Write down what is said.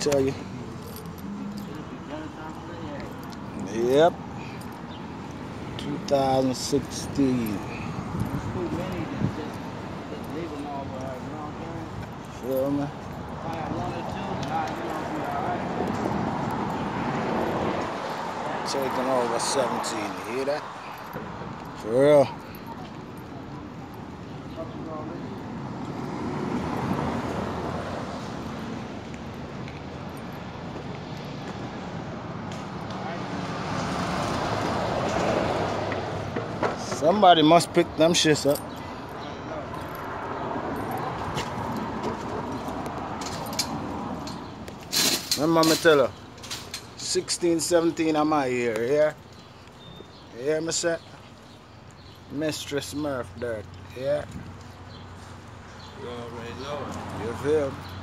tell you. Yep. 2016. Feel me? Taking over 17. You hear that? For real. Somebody must pick them shits up. Remember me tell her, 16, 17 am I here, yeah? You hear me say? Mistress Murph Dirt, yeah? You already know it. You feel me?